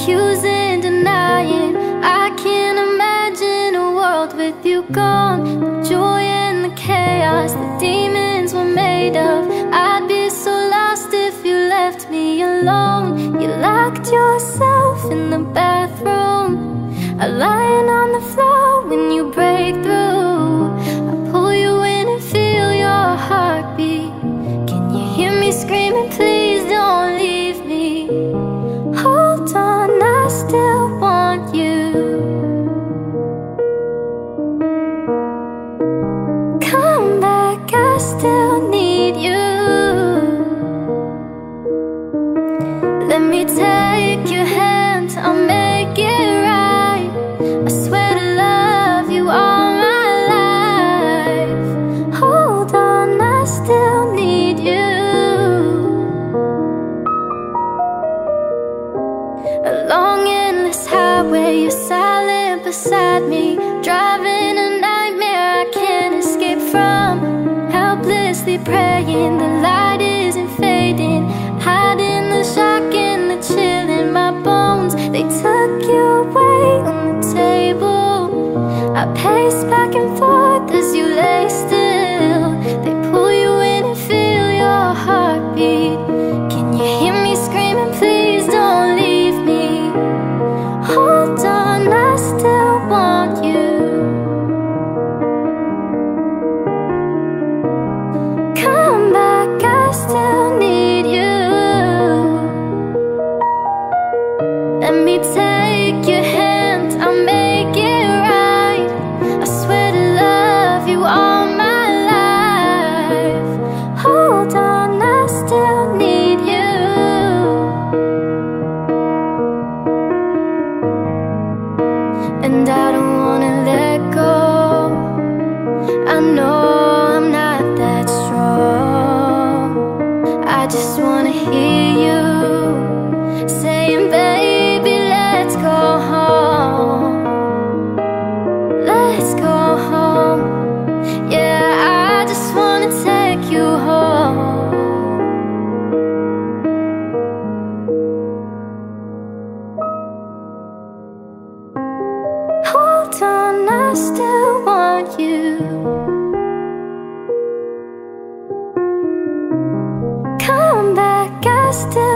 accusing, denying. I can't imagine a world with you gone. The joy and the chaos, the demons were made of. I'd be so lost if you left me alone. You locked yourself in the bathroom, lying on the floor when you break Let me take your hand, I'll make it right. I swear to love you all my life. Hold on, I still need you. Endless highway, you're silent beside me. Driving a nightmare I can't escape from. Helplessly praying, the light And make it right I swear to love you all my life. Hold on, I still need you. And I on, I still want you. Come back, I still.